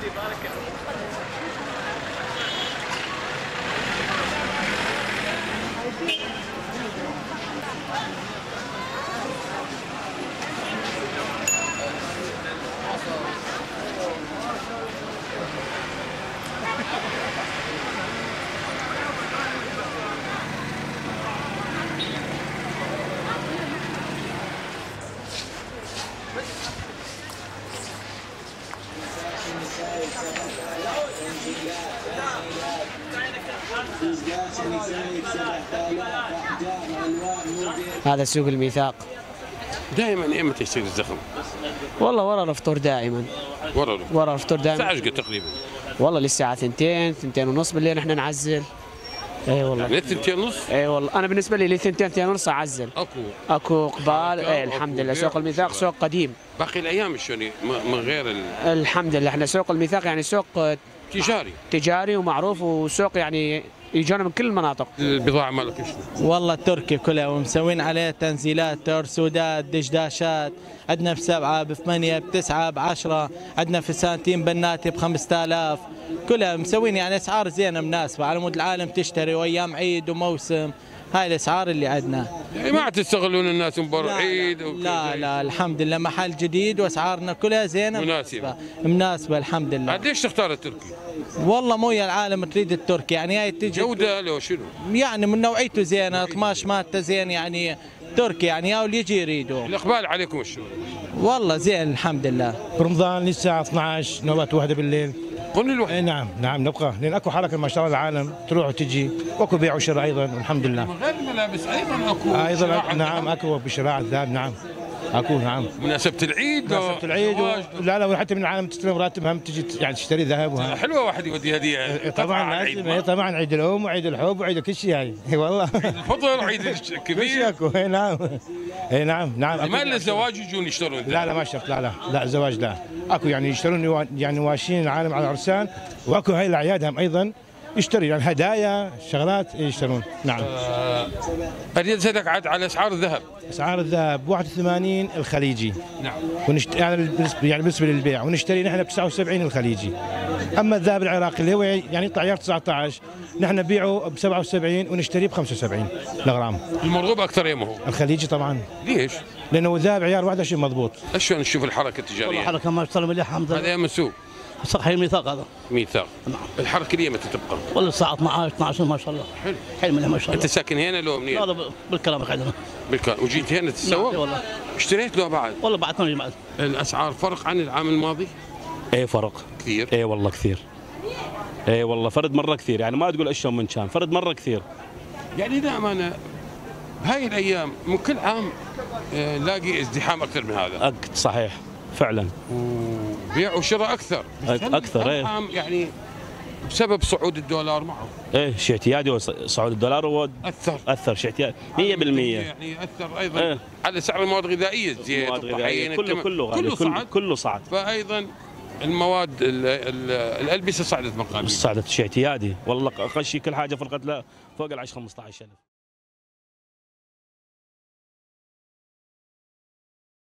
the Marken. هذا سوق الميثاق. دائما ايمتى يصير الزخم؟ والله ورا الفطور دائما. ورا ورا الفطور دائما. الساعة تقريبا؟ والله للساعه 2 2 ونص بالليل إحنا نعزل. اي والله. ثنتين ونص اي والله. أنا بالنسبة لي لثنتين ثنتين ونص اعزل أكو. أكو قبال اي أكو الحمد لله. سوق الميثاق. سوق قديم. باقي الأيام شلون من غير الحمد لله. إحنا سوق الميثاق يعني سوق التجاري تجاري. ومعروف وسوق يعني يجونا من كل المناطق. البضاعة مالك شنو؟ والله التركي كلها ومسوين عليه تنزيلات ترسودات دشداشات. عندنا بسبعة بثمانية بتسعة بعشرة. عندنا فساتين بناتي بخمسة آلاف. كلها مسوين يعني أسعار زينة مناسبة. على مود العالم تشتري وأيام عيد وموسم. هاي الأسعار اللي عندنا. يعني ما عاد تستغلون الناس مباراه عيد وكذا. لا لا الحمد لله. محل جديد وأسعارنا كلها زينة مناسبة. مناسبة. الحمد لله. عاد ليش تختار التركي؟ والله مو يا العالم تريد التركي. يعني هاي تجي جودة لو شنو؟ يعني من نوعيته زينة قماش مالته زين يعني تركي. يعني أو اللي يجي يريده الإقبال عليكم شلون؟ والله زين الحمد لله. رمضان للساعة 12 نوبات واحدة بالليل. قلنا الوحيد اي نعم نعم نبقى. لأن أكو حركة ما شاء الله العالم تروح وتجي. واكو بيع وشراء أيضا والحمد لله. من غير الملابس أيضا أكو أيضا شراء. نعم أكو بشراء الذهب نعم. أكو نعم. مناسبة العيد لو مناسبة العيد و... لا لا وحتى من العالم تستلم راتب هم تجي يعني تشتري ذهب وها. حلوة واحد يودي هديه إيه، طبعا. لازم إيه، طبعا عيد الأم وعيد الحب وعيد كل شيء هاي إي والله. الفطر عيد كل شيء اي نعم. اي نعم نعم ما إلا الزواج يجون يشترون. لا لا ما شرط. لا لا لا زواج لا. أكو يعني يشترون يعني واشين العالم على العرسان وأكو هاي الأعياد هم أيضا يشتري يعني هدايا شغلات يشترون. نعم. أريد أسألك عاد على أسعار الذهب. أسعار الذهب 81 الخليجي. نعم. ونشت... يعني بالنسبة يعني بالنسبة للبيع ونشتري نحن ب 79 الخليجي. أما الذهب العراقي اللي هو يعني يطلع عيار 19 نحن نبيعه ب 77 ونشتريه ب 75 الغرام. المرغوب أكثر يمه هو. الخليجي طبعا. ليش؟ لأنه الذهب عيار 21 مضبوط. شلون نشوف الحركة والله التجاريه؟ حركة ما اشتغل مليح الحمد هذا لله يوم صحيح الميثاق هذا. ميثاق. الحركة اليوم متى تبقى؟ والله الساعة 12 12 ما شاء الله حلو. حلو مليح ما شاء أنت الله ساكن هنا لو منين؟ هذا بالكلام عندنا بالكار وجيت هنا نعم، تتسوق؟ والله. اشتريت له بعد؟ والله بعد ثاني بعد. الأسعار فرق عن العام الماضي؟ إيه فرق. كثير. إيه والله كثير. إيه والله فرد مرة كثير. يعني ما تقول اشون من كان فرد مرة كثير. يعني أنا بهاي الأيام من كل عام آه، لاقي ازدحام أكثر من هذا. صحيح. فعلا. بيع وشراء أكثر. إيه. العام يعني بسبب صعود الدولار معه. إيه شيء اعتيادي صعود الدولار هو أثر اثر شيء اعتيادي 100% يعني أثر أيضا إيه. على سعر المواد الغذائية الزيت الطحين كله كله غالي كله صعد. كله صعد. فايضا المواد ال- ال- الألبسة صعدت مقابل صعدت شيء اعتيادي. والله أقل شيء كل حاجة فرقت له فوق ال 10 15000